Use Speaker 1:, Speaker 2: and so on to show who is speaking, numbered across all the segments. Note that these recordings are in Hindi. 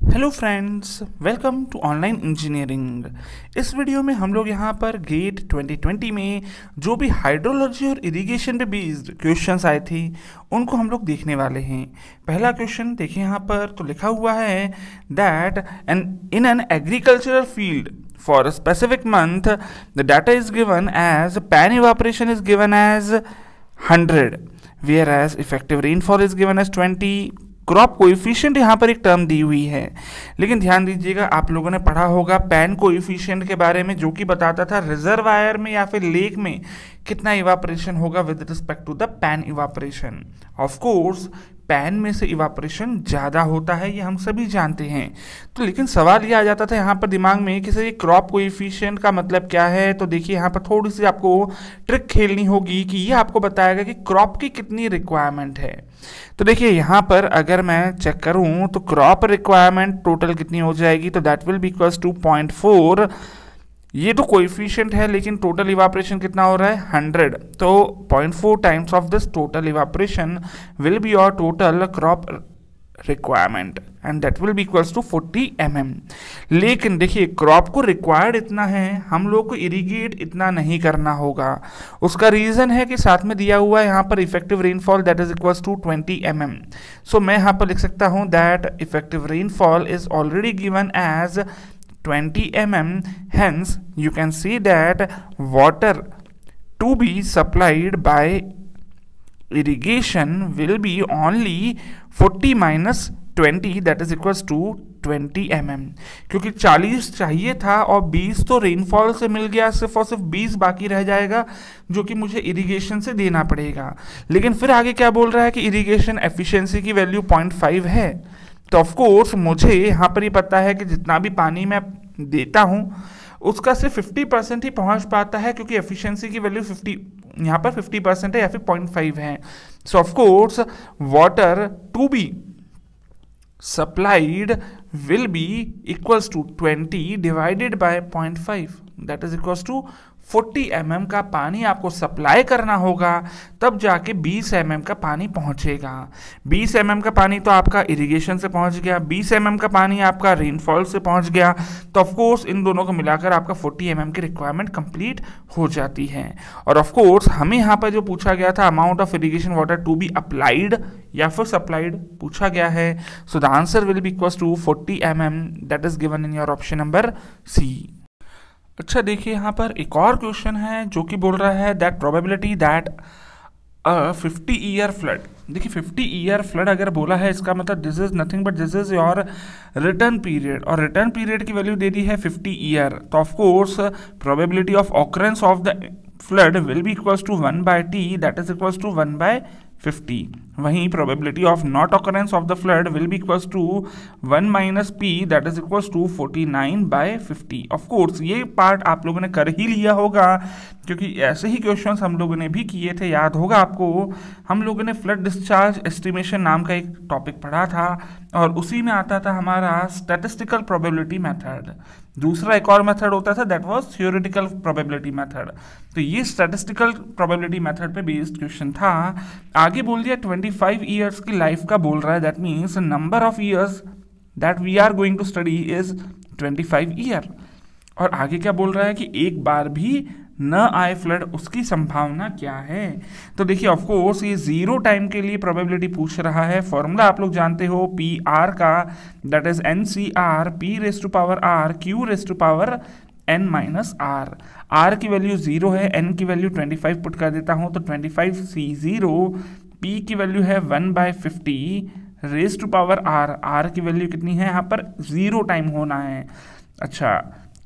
Speaker 1: Hello friends welcome to online engineering इस वीडियो में हम लोग यहाँ पर गेट 2020 में जो भी हाइड्रोलॉजी और इरिगेशन पे बेस्ड क्वेश्चंस आए थे, उनको हम लोग देखने वाले हैं। पहला क्वेश्चन देखिए यहाँ पर तो लिखा हुआ है that an in an agricultural field for a specific month, the data is given as, pan evaporation is given as 100 whereas effective rainfall is given as 20 crop coefficient यहाँ पर एक टर्म दी हुई है। लेकिन ध्यान दीजिएगा, आप लोगों ने पढ़ा होगा पैन कोइफिशियंट के बारे में, जो कि बताता था रिजर्वायर में या फिर लेक में कितना इवापरेशन होगा with respect to the pan evaporation of course pan में से इवापरेशन ज़्यादा होता है, ये हम सभी जानते हैं। तो लेकिन सवाल ये आ जाता था यहाँ पर दिमाग में कि सर, ये क्रॉप कोइफिशिएंट का मतलब क्या है? तो देखिए, यहाँ पर थोड़ी सी आपको ट्रिक खेलनी होगी कि ये आपको बताएगा कि क्रॉप की कितनी रिक्वायरमेंट है। तो देखिए, यहाँ पर अगर मैं चेक करूँ तो क्रॉप रिक्वायरमेंट टोटल कितनी हो जाएगी? तो that will be equals to point four ये तो कोइफिशियंट है, लेकिन टोटल इवापरेशन कितना हो रहा है? हंड्रेड तो point four times of this total evaporation will be your total crop requirement and that will be equals to 40 m mm. लेकिन देखिए क्रॉप को रिक्वायर्ड इतना है हम लोग को इरीगेट इतना नहीं करना होगा उसका रीज़न है कि साथ में दिया हुआ है यहाँ पर effective rainfall that is equals to 20 m mm. So so, मैं यहाँ पर लिख सकता हूँ that effective rainfall is already given as 20 mm hence you can see that water to be supplied by irrigation will be only 40 minus 20 that is equals to 20 mm क्योंकि 40 चाहिए था और 20 तो रेनफॉल से मिल गया, सिर्फ़ और सिर्फ़ 20 बाकी रह जाएगा, जो कि मुझे इरिगेशन से देना पड़ेगा। लेकिन फिर आगे क्या बोल रहा है कि इरिगेशन एफिशिएंसी की वैल्यू 0.5 है? तो ऑफकोर्स मुझे यहाँ पर ही पता है कि जितना भी पानी मैं देता हूँ, उसका सिर्फ़ फिफ्टी परसेंट ही पहुँच पाता है, क्योंकि एफिशिएंसी की वैल्यू फिफ्टी यहाँ पर फिफ्टी परसेंट है या फिर पॉइंट फाइव है। So of course water to be supplied will be equals to twenty divided by point five that is equals to 40 m mm का पानी आपको सप्लाई करना होगा, तब जाके 20 एम mm का पानी पहुंचेगा। 20 एम mm का पानी तो आपका इरिगेशन से पहुँच गया 20 एम mm का पानी आपका रेनफॉल से पहुँच गया तो ऑफकोर्स इन दोनों को मिलाकर आपका 40 एम mm की रिक्वायरमेंट कंप्लीट हो जाती है। और ऑफकोर्स हमें यहाँ पर जो पूछा गया था amount of irrigation water to be applied या फिर सप्लाइड पूछा गया है so the answer will be equal to forty m m that is given in your option number C अच्छा देखिए, यहाँ पर एक और क्वेश्चन है जो कि बोल रहा है that probability that fifty year flood देखिए फिफ्टी ईयर फ्लड अगर बोला है, इसका मतलब this is nothing but this is your return period और रिटर्न पीरियड की वैल्यू दे दी है फिफ्टी ईयर तो of course probability of occurrence of the flood will be equals to one by T that is equals to one by 50 वहीं probability of not occurrence of the flood will be equals to one minus P that is equals to forty nine by fifty of course ये पार्ट आप लोगों ने कर ही लिया होगा, क्योंकि ऐसे ही क्वेश्चन हम लोगों ने भी किए थे, याद होगा आपको। हम लोगों ने फ्लड डिस्चार्ज एस्टिमेशन नाम का एक टॉपिक पढ़ा था, और उसी में आता था हमारा स्टेटिस्टिकल प्रोबेबिलिटी मेथड दूसरा एक और मेथड होता था that was theoretical probability method तो ये स्टैटिस्टिकल प्रोबेबिलिटी मेथड पे बेस्ड क्वेश्चन था। आगे बोल दिया 25 इयर्स की लाइफ का बोल रहा है that means number of years that we are going to study is 25 year और आगे क्या बोल रहा है कि एक बार भी न आए फ्लड उसकी संभावना क्या है? तो देखिए ऑफकोर्स ये ज़ीरो टाइम के लिए प्रोबेबिलिटी पूछ रहा है। फॉर्मूला आप लोग जानते हो पी आर का that is N C R P raise to power R Q raise to power N minus R R की वैल्यू ज़ीरो है एन की वैल्यू ट्वेंटी फाइव पुट कर देता हूँ तो twenty five C zero P की वैल्यू है one by fifty raise to power R R की वैल्यू कितनी है? यहाँ पर ज़ीरो टाइम होना है। अच्छा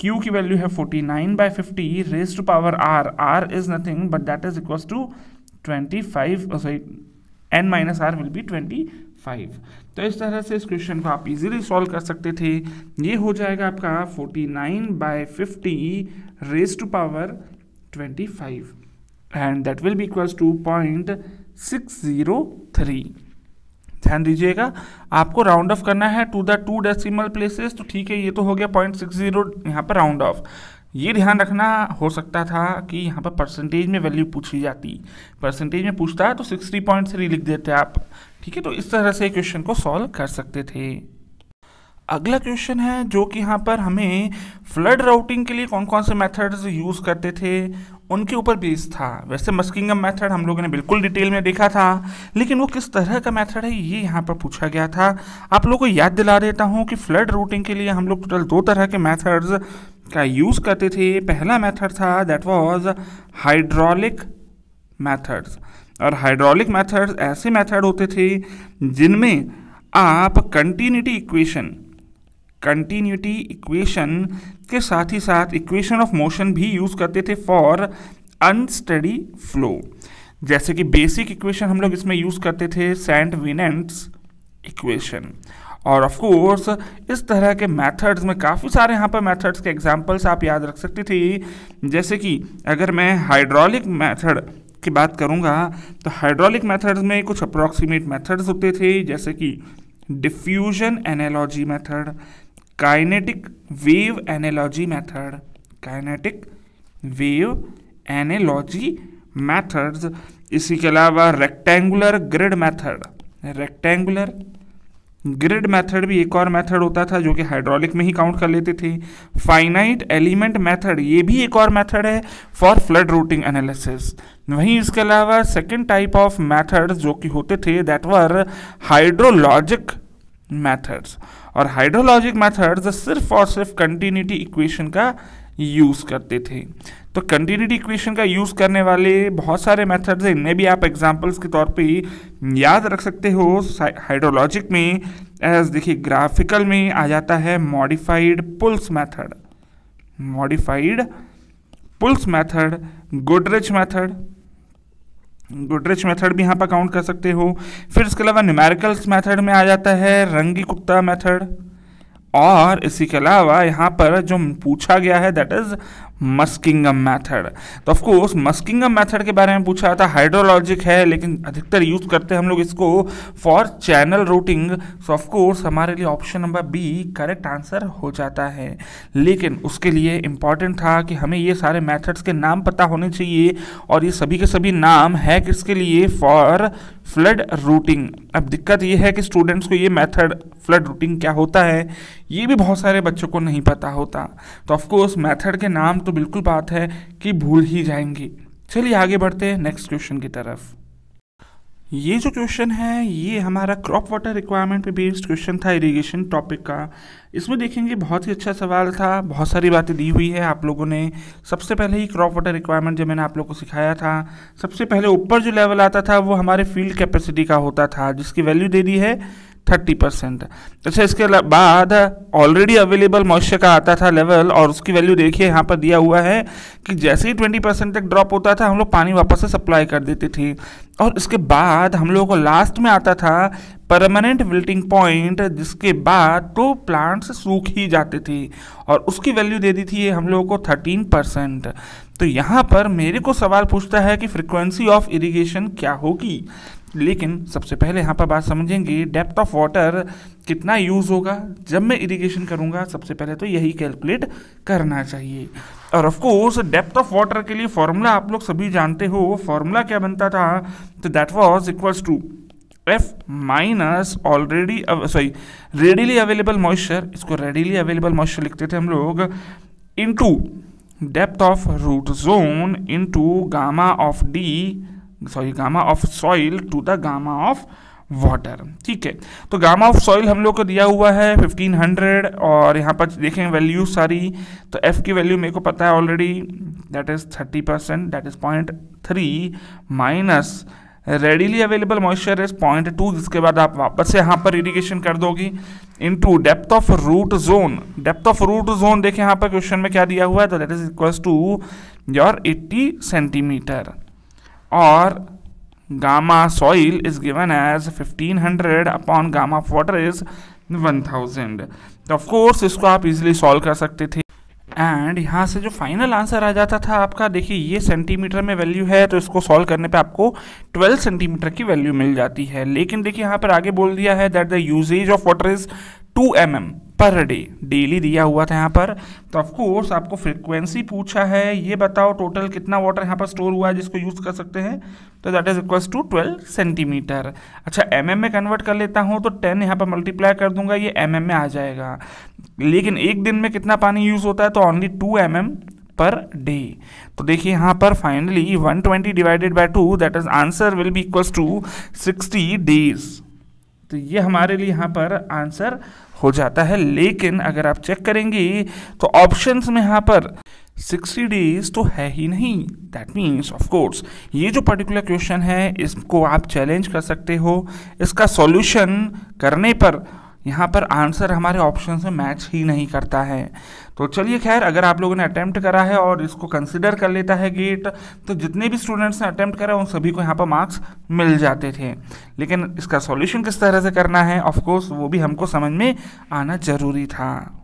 Speaker 1: q की वैल्यू है 49 nine by fifty raise to power r r is nothing but that is equals to 25 sorry N minus R will be 25 तो इस तरह से इस क्वेश्चन को आप इजीली सॉल्व कर सकते थे। ये हो जाएगा आपका 49 nine by fifty raise to power 25 and that will be equals to point six zero three. ध्यान दीजिएगा, आपको राउंड ऑफ़ करना है to the two decimal places तो ठीक है, ये तो हो गया पॉइंट सिक्स ज़ीरो यहाँ पर राउंड ऑफ़ ये ध्यान रखना, हो सकता था कि यहाँ पर परसेंटेज में वैल्यू पूछी जाती। परसेंटेज में पूछता है तो सिक्सटी पॉइंट थ्री लिख देते आप। ठीक है तो इस तरह से क्वेश्चन को सॉल्व कर सकते थे। अगला क्वेश्चन है, जो कि यहाँ पर हमें फ्लड राउटिंग के लिए कौन कौन से मेथड्स यूज़ करते थे उनके ऊपर बेस था। वैसे मस्किंगम मेथड हम लोगों ने बिल्कुल डिटेल में देखा था, लेकिन वो किस तरह का मेथड है, ये यहाँ पर पूछा गया था। आप लोगों को याद दिला देता हूँ कि फ्लड रूटिंग के लिए हम लोग टोटल दो तरह के मेथड्स का यूज़ करते थे। पहला मेथड था, दैट वाज हाइड्रोलिक मेथड्स। और हाइड्रोलिक मैथड्स ऐसे मैथड होते थे जिनमें आप कंटिन्यूटी इक्वेशन कंटिन्यूटी इक्वेशन के साथ ही साथ इक्वेशन ऑफ़ मोशन भी यूज़ करते थे फॉर अनस्टडी फ्लो जैसे कि बेसिक इक्वेशन हम लोग इसमें यूज़ करते थे सेंट विनेंट्स इक्वेशन और ऑफ़ कोर्स इस तरह के मेथड्स में काफ़ी सारे यहाँ पर मेथड्स के एग्जांपल्स आप याद रख सकते थे। जैसे कि अगर मैं हाइड्रोलिक मेथड की बात करूँगा तो हाइड्रोलिक मेथड्स में कुछ अप्रॉक्सीमेट मेथड्स होते थे, जैसे कि diffusion analogy method kinetic wave analogy method kinetic wave analogy methods इसी के अलावा rectangular grid method rectangular grid method भी एक और मेथड होता था जो कि हाइड्रोलिक में ही काउंट कर लेते थे। फाइनाइट एलिमेंट मेथड ये भी एक और मेथड है फॉर फ्लड रूटिंग एनालिसिस वहीं इसके अलावा सेकेंड टाइप ऑफ़ मेथड्स जो कि होते थे दैट वर हाइड्रोलॉजिक मेथड्स और हाइड्रोलॉजिक मेथड्स सिर्फ़ और सिर्फ़ कंटिन्यूटी इक्वेशन का यूज़ करते थे। तो कंटिन्यूटी इक्वेशन का यूज़ करने वाले बहुत सारे मेथड्स हैं। इनमें भी आप एग्जांपल्स के तौर पे याद रख सकते हो। हाइड्रोलॉजिक में एज देखिए ग्राफिकल में आ जाता है modified Puls method modified Puls method Goodrich method Goodrich method भी यहाँ पर काउंट कर सकते हो। फिर इसके अलावा न्यूमेरिकल्स मेथड में आ जाता है रंगी कुत्ता मेथड और इसी के अलावा यहाँ पर जो पूछा गया है दैट इज़ मस्किंगम मैथड तो ऑफकोर्स मस्किंगम मैथड के बारे में पूछा था हाइड्रोलॉजिक है, लेकिन अधिकतर यूज़ करते हैं हम लोग इसको for channel routing so of course हमारे लिए option number B correct answer हो जाता है. लेकिन उसके लिए इंपॉर्टेंट था कि हमें ये सारे मैथड्स के नाम पता होने चाहिए, और ये सभी के सभी नाम है किसके लिए? फॉर फ्लड रूटिंग अब दिक्कत ये है कि स्टूडेंट्स को ये मेथड फ्लड रूटिंग क्या होता है? ये भी बहुत सारे बच्चों को नहीं पता होता। तो ऑफकोर्स मेथड के नाम तो बिल्कुल बात है कि भूल ही जाएँगे। चलिए आगे बढ़ते हैं नेक्स्ट क्वेश्चन की तरफ़। ये जो क्वेश्चन है, ये हमारा क्रॉप वाटर रिक्वायरमेंट पे बेस्ड क्वेश्चन था इरिगेशन टॉपिक का। इसमें देखेंगे बहुत ही अच्छा सवाल था, बहुत सारी बातें दी हुई है आप लोगों ने। सबसे पहले ही क्रॉप वाटर रिक्वायरमेंट जब मैंने आप लोगों को सिखाया था, सबसे पहले ऊपर जो लेवल आता था, वो हमारे फ़ील्ड कैपेसिटी का होता था, जिसकी वैल्यू दे दी है थर्टी परसेंट अच्छा इसके बाद ऑलरेडी अवेलेबल मॉइस्चर का आता था लेवल और उसकी वैल्यू देखिए, यहाँ पर दिया हुआ है कि जैसे ही ट्वेंटी परसेंट तक ड्रॉप होता था, हम लोग पानी वापस से सप्लाई कर देते थे। और इसके बाद हम लोगों को लास्ट में आता था परमानेंट विल्टिंग पॉइंट जिसके बाद तो प्लांट्स सूख ही जाते थे और उसकी वैल्यू दे दी थी हम लोगों को थर्टीन परसेंट तो यहाँ पर मेरे को सवाल पूछता है कि फ्रिक्वेंसी ऑफ़ इरिगेशन क्या होगी? लेकिन सबसे पहले यहाँ पर बात समझेंगे डेप्थ ऑफ़ वाटर कितना यूज़ होगा। जब मैं इरिगेशन करूँगा, सबसे पहले तो यही कैलकुलेट करना चाहिए। और of course depth of water के लिए फॉर्मूला आप लोग सभी जानते हो। फॉर्मूला क्या बनता था? तो that was equals to F minus already sorry readily available moisture इसको रेडिली अवेलेबल मॉइस्चर लिखते थे हम लोग into depth of root zone into gamma of D sorry gamma of soil to the gamma of water ठीक है? तो गामा ऑफ़ सॉइल हम लोग को दिया हुआ है 1500 और यहाँ पर देखें वैल्यू सारी तो एफ़ की वैल्यू मेरे को पता है already that is 30 percent that is point three minus readily available moisture is point two जिसके बाद आप वापस से यहाँ पर इरीगेशन कर दोगे into depth of root zone depth of root zone देखें, यहाँ पर क्वेश्चन में क्या दिया हुआ है? तो that is equal to your 80 centimetre और gamma soil is given as 1500 upon gamma of water is 1000 तो ऑफ़ कोर्स इसको आप इजीली सॉल्व कर सकते थे। एंड यहाँ से जो फाइनल आंसर आ जाता था आपका, देखिए ये सेंटीमीटर में वैल्यू है तो इसको सॉल्व करने पे आपको 12 सेंटीमीटर की वैल्यू मिल जाती है। लेकिन देखिए यहाँ पर आगे बोल दिया है that the usage of water is 2 m mm. Per day, daily दिया हुआ था यहाँ पर। तो ऑफकोर्स आपको फ्रिक्वेंसी पूछा है, ये बताओ टोटल कितना वाटर यहाँ पर स्टोर हुआ है जिसको यूज़ कर सकते हैं। तो that is equals to twelve centimetre अच्छा एम mm में कन्वर्ट कर लेता हूँ तो टेन यहाँ पर मल्टीप्लाई कर दूँगा, ये एम mm में आ जाएगा। लेकिन एक दिन में कितना पानी यूज़ होता है तो only two m mm per day तो देखिए यहाँ पर finally 120 divided by two that is answer will be equals to 60 days तो ये हमारे लिए यहाँ पर आंसर हो जाता है। लेकिन अगर आप चेक करेंगे तो ऑप्शंस में यहाँ पर 60 डेज़ तो है ही नहीं। दैट मीन्स ऑफ़ कोर्स ये जो पर्टिकुलर क्वेश्चन है, इसको आप चैलेंज कर सकते हो। इसका सॉल्यूशन करने पर यहाँ पर आंसर हमारे ऑप्शन में मैच ही नहीं करता है। तो चलिए खैर, अगर आप लोगों ने अटैम्प्ट करा है और इसको कंसिडर कर लेता है गेट तो जितने भी स्टूडेंट्स ने अटैम्प्ट करा, उन सभी को यहाँ पर मार्क्स मिल जाते थे। लेकिन इसका सॉल्यूशन किस तरह से करना है? ऑफकोर्स वो भी हमको समझ में आना ज़रूरी था।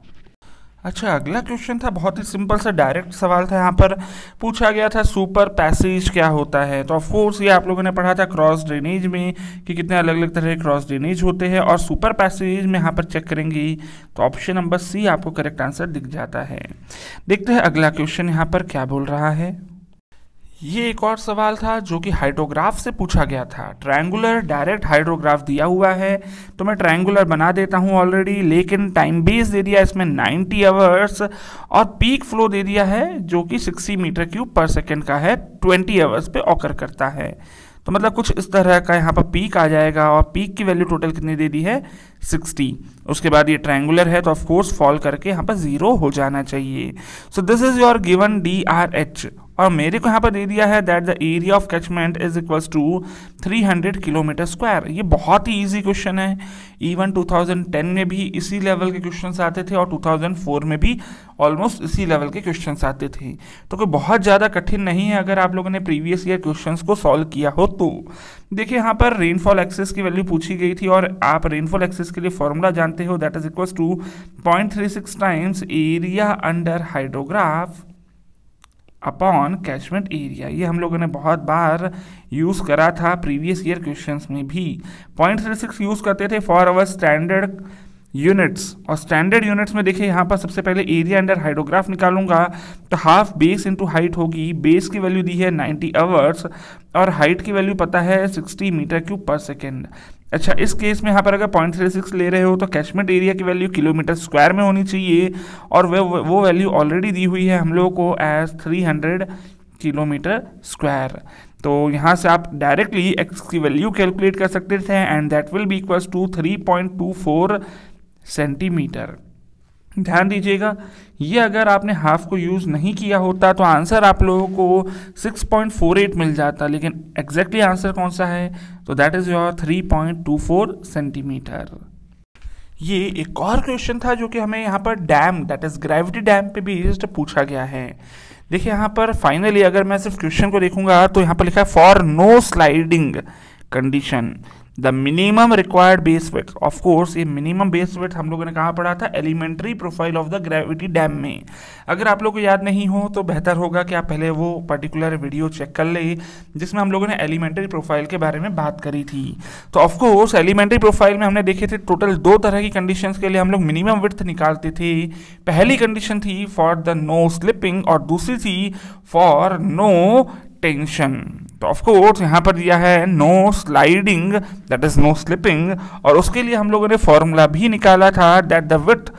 Speaker 1: अच्छा अगला क्वेश्चन था, बहुत ही सिंपल सा डायरेक्ट सवाल था यहाँ पर। पूछा गया था सुपर पैसेज क्या होता है? तो ऑफकोर्स ये आप लोगों ने पढ़ा था क्रॉस ड्रेनेज में, कि कितने अलग अलग तरह के क्रॉस ड्रेनेज होते हैं, और सुपर पैसेज में यहाँ पर चेक करेंगे। तो ऑप्शन नंबर सी आपको करेक्ट आंसर दिख जाता है। देखते हैं अगला क्वेश्चन यहाँ पर क्या बोल रहा है। ये एक और सवाल था जो कि हाइड्रोग्राफ से पूछा गया था। ट्रायंगुलर डायरेक्ट हाइड्रोग्राफ दिया हुआ है। तो मैं ट्रायंगुलर बना देता हूँ ऑलरेडी लेकिन टाइम बेस दे दिया, इसमें 90 आवर्स और पीक फ्लो दे दिया है, जो कि 60 मीटर क्यूब पर सेकेंड का है 20 आवर्स पे ऑकर करता है। तो मतलब कुछ इस तरह का यहाँ पर पीक आ जाएगा और पीक की वैल्यू टोटल कितनी दे दी है? 60 उसके बाद ये ट्रायंगुलर है तो ऑफ़ कोर्स फॉल करके यहाँ पर ज़ीरो हो जाना चाहिए। So this is your given D R H और मेरे को यहाँ पर दे दिया है that the area of catchment is equals to 300 kilometre square ये बहुत ही इजी क्वेश्चन है। इवन 2010 में भी इसी लेवल के क्वेश्चन आते थे और 2004 में भी ऑलमोस्ट इसी लेवल के क्वेश्चन आते थे। तो कोई बहुत ज़्यादा कठिन नहीं है अगर आप लोगों ने प्रीवियस ईयर क्वेश्चन को सॉल्व किया हो तो। देखिए, यहाँ पर रेनफॉल एक्सेस की वैल्यू पूछी गई थी और आप रेनफॉल एक्सेस के लिए फॉर्मूला जानते हो that is equals to point three six times area under hydrograph upon catchment area ये हम लोगों ने बहुत बार यूज़ करा था प्रीवियस ईयर क्वेश्चंस में भी। पॉइंट थ्री सिक्स यूज़ करते थे फॉर अवर स्टैंडर्ड यूनिट्स और स्टैंडर्ड यूनिट्स में देखिए, यहाँ पर सबसे पहले एरिया अंडर हाइड्रोग्राफ निकालूँगा। तो हाफ़ बेस इंटू हाइट होगी। बेस की वैल्यू दी है 90 आवर्स और हाइट की वैल्यू पता है 60 मीटर क्यूब पर सेकेंड अच्छा इस केस में यहाँ पर अगर पॉइंट थ्री सिक्स ले रहे हो तो कैचमेंट एरिया की वैल्यू किलोमीटर स्क्वायर में होनी चाहिए और वे, वो वैल्यू ऑलरेडी दी हुई है हम लोगों को as three hundred kilometre square तो यहाँ से आप डायरेक्टली एक्स की वैल्यू कैलकुलेट कर सकते थे and that will be equals to three point two four centimetre ध्यान दीजिएगा, ये अगर आपने हाफ़ को यूज़ नहीं किया होता तो आंसर आप लोगों को 6.48 मिल जाता, लेकिन एग्जैक्टली आंसर कौन सा है? तो दैट इज़ योर 3.24 सेंटीमीटर ये एक और क्वेश्चन था जो कि हमें यहाँ पर dam that is gravity dam पे बेस्ड पूछा गया है। देखिए यहाँ पर फाइनली अगर मैं सिर्फ़ क्वेश्चन को देखूँगा तो यहाँ पर लिखा है for no sliding condition the minimum required base width of course ये मिनिमम बेस वेट हम लोगों ने कहा पढ़ा था? Elementary profile of the gravity dam में। अगर आप लोग को याद नहीं हो तो बेहतर होगा कि आप पहले वो पर्टिकुलर वीडियो चेक कर ले, जिसमें हम लोगों ने एलिमेंट्री प्रोफ़ाइल के बारे में बात करी थी। तो ऑफकोर्स एलिमेंट्री प्रोफ़ाइल में हमने देखे थे टोटल दो तरह की कंडीशन के लिए हम लोग मिनिमम विथ निकालते थे। पहली कंडीशन थी फॉर द नो स्लिपिंग और दूसरी थी फॉर नो टेंशन तो ऑफकोर्स यहाँ पर दिया है no sliding that is no slipping और उसके लिए हम लोगों ने फॉर्मूला भी निकाला था that the width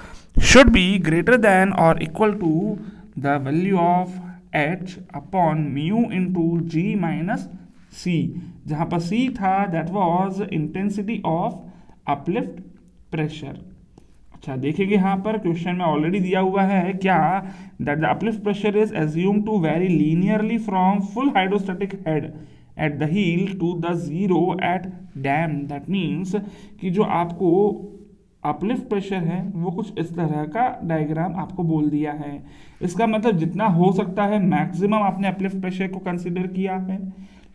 Speaker 1: should be greater than और equal to the value of H upon mu into G minus C जहाँ पर सी था that was intensity of uplift pressure अच्छा देखिए यहाँ पर क्वेश्चन में ऑलरेडी दिया हुआ है, क्या that the uplift pressure is assume to vary linearly from full hydrostatic head at the heel to the zero at dam that means कि जो आपको अपलिफ्ट प्रेशर है, वो कुछ इस तरह का डायग्राम आपको बोल दिया है। इसका मतलब जितना हो सकता है मैक्सिमम आपने अपलिफ्ट प्रेशर को कंसिडर किया है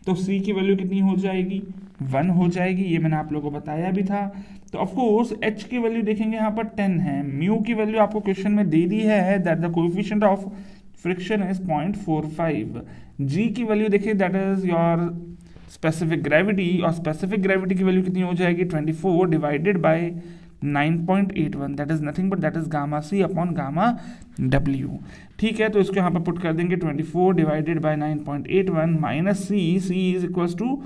Speaker 1: तो सी की वैल्यू कितनी हो जाएगी? वन हो जाएगी, ये मैंने आप लोगों को बताया भी था। तो ऑफकोर्स एच की वैल्यू देखेंगे यहाँ पर टेन है। म्यू की वैल्यू आपको क्वेश्चन में दे दी है that the coefficient of friction is point four five G की वैल्यू देखिए that is your specific gravity और स्पेसिफिक ग्रेविटी की वैल्यू कितनी हो जाएगी? Twenty four divided by 9.81 that is nothing but that is gamma C upon gamma W ठीक है तो इसको यहाँ पर पुट कर देंगे 24 divided by 9.81 minus C C is equals to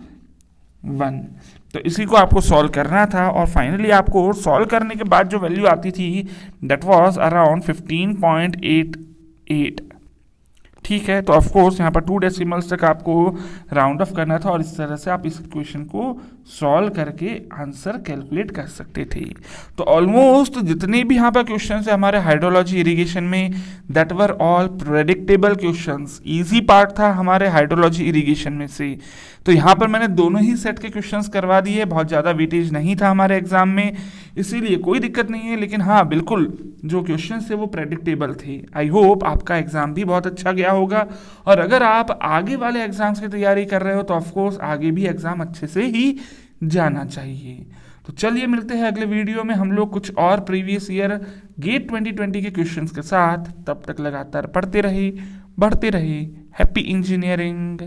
Speaker 1: one. तो इसी को आपको सॉल्व करना था और फाइनली आपको सॉल्व करने के बाद जो वैल्यू आती थी दैट वाज अराउंड 15.88 ठीक है तो ऑफ़ कोर्स यहाँ पर टू डेसिमल्स तक आपको राउंड ऑफ़ करना था और इस तरह से आप इस क्वेश्चन को सॉल्व करके आंसर कैलकुलेट कर सकते थे। तो ऑलमोस्ट जितने भी यहाँ पर क्वेश्चन है, हमारे हाइड्रोलॉजी इरीगेशन में that were all predictable question easy part था हमारे हाइड्रोलॉजी इरीगेशन में से। तो यहाँ पर मैंने दोनों ही सेट के क्वेश्चंस करवा दिए, बहुत ज़्यादा वेटेज नहीं था हमारे एग्ज़ाम में, इसीलिए कोई दिक्कत नहीं है, लेकिन हाँ बिल्कुल, जो क्वेश्चन थे वो प्रेडिक्टेबल थे। आई होप आपका एग्ज़ाम भी बहुत अच्छा गया होगा। और अगर आप आगे वाले एग्ज़ाम्स की तैयारी कर रहे हो तो ऑफकोर्स आगे भी एग्ज़ाम अच्छे से ही जाना चाहिए। तो चलिए मिलते हैं अगले वीडियो में। हम लोग कुछ और प्रीवियस ईयर गेट 2020 के क्वेश्चंस के साथ तब तक लगातार पढ़ते रहे बढ़ते रहे हैप्पी इंजीनियरिंग